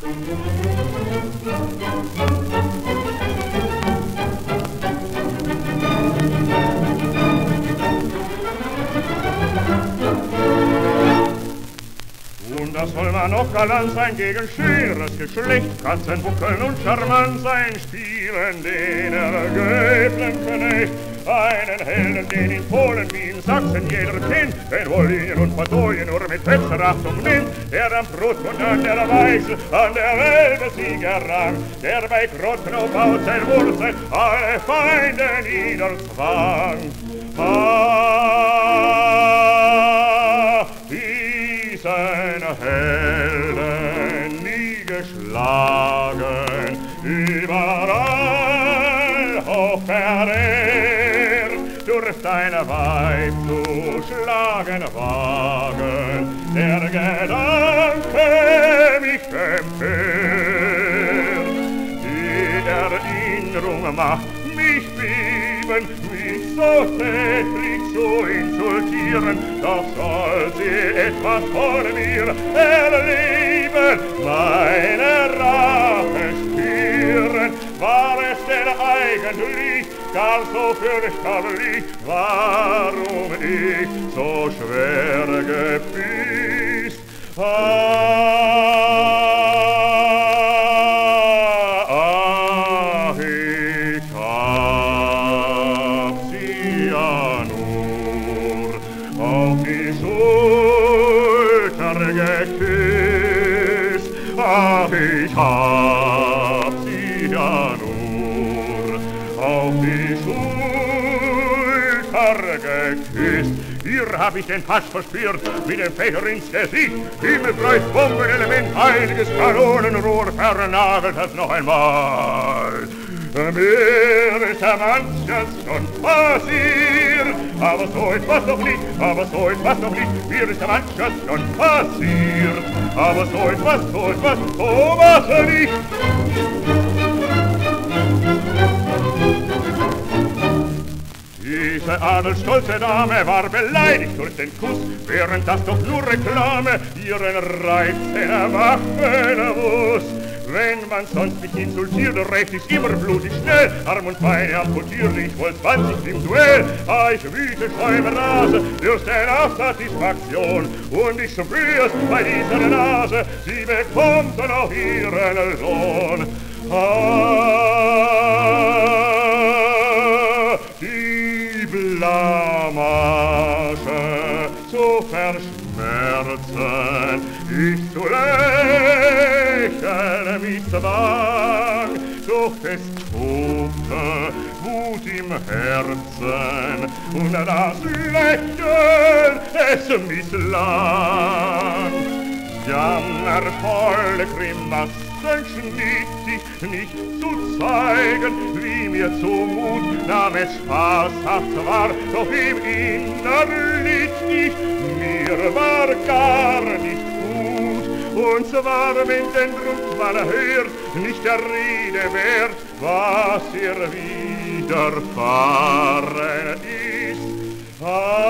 Und da soll man noch galant sein gegen schweres Geschlecht, Katzen, Buckeln und Charmant sein, spielen den ergebenen Knecht. Einen Helden, den in Polen wie in Sachsen jeder kennt, den Wollinen und Padoyen nur mit Achtung nennt, der am Brot und an der Weise an der Welt Sieger rang, der bei Grottknopf aus sein Wurzel alle Feinde niederzwang. Ah, diesen Helden nie geschlagen, überall hoch verehrt, durch deine Weib zu schlagen wagen, der Gedanke mich empört. Die Erinnerung macht mich beben, mich so täglich zu insultieren, doch soll sie etwas von mir erleben, meine Rache spüren, war es denn eigentlich Karto für Charlie, warum ich so schwer gepisst. Ah, ah, ich hab sie ja nur auf die Schulter geküsst. Ach, ich hab sie ja nur Schulter geküsst. Hier hab ich den Pass verspürt, mit dem Fächer ins Gesicht. Himmelbreut Bombenelement, heiliges Kanonenrohr, vernagelt das noch einmal. Mir ist ja manches schon passiert, aber so etwas doch nicht, aber so etwas doch nicht. Mir ist ja manches schon passiert, aber so etwas, so etwas, so was nicht. Diese adelstolze Dame war beleidigt durch den Kuss, während das doch nur Reklame ihren Reiz erwachen muss. Wenn man sonst mich insultiert, rächt ich's immer blutig schnell, Arm und Beine amputiert, ich wohl 20 im Duell. Ah, ich wüte, schäume, rase, dürste auf Satisfaktion, und ich spür's bei dieser Nase, sie bekommt dann auch ihren Lohn. Ah, Blamage zu verschmerzen, ich zu lächeln mich zwang, doch es tobte Wut im Herzen, und das Lächeln es misslang. Jammervolle Grimassen schnitt ich nicht zu zeigen, wie mir zumut, nahm es spaßhaft war, doch im Innern litt ich, mir war gar nicht gut. Und zwar, wenn den Druck man hört, nicht der Rede wert, was ihr widerfahren ist. Ah,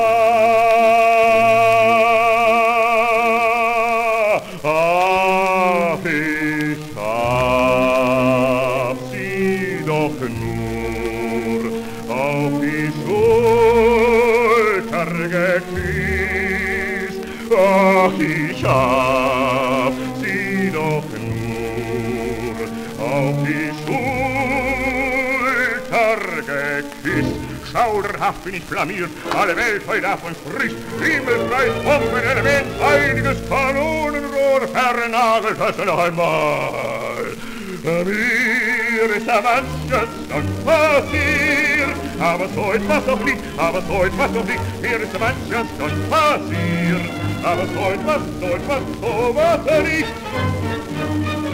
ach, ich Geküsst. Ach, ich hab sie doch nur auf die Schulter geküsst. Schauderhaft bin ich blamiert, alle Welt heute davon spricht. Himmelbreit Bombenelement, heiliges Kanonenrohr, vernagelt das noch einmal. Mir ist ja manches schon passiert, aber so etwas doch nicht, aber so etwas doch nicht. Mir ist manches schon passiert, aber so etwas, so etwas, so was nicht.